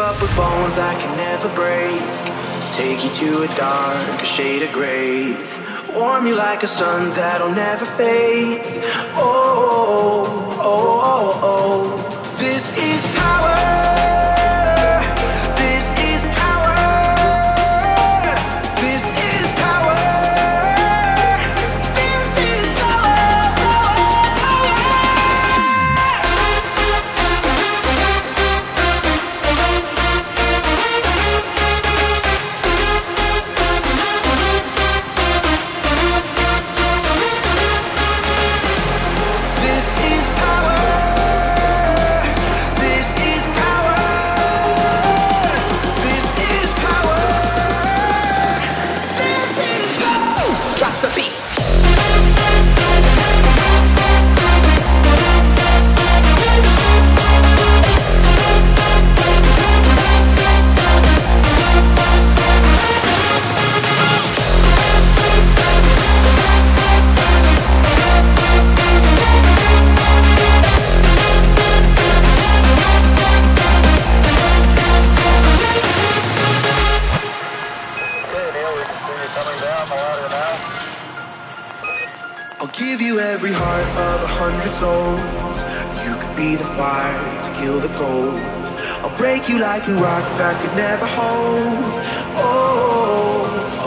up with bones that can never break. Take you to a dark shade of gray. Warm you like a sun that'll never fade. Oh, I'll give you every heart of a hundred souls. You could be the fire to kill the cold. I'll break you like a rock that could never hold. Oh,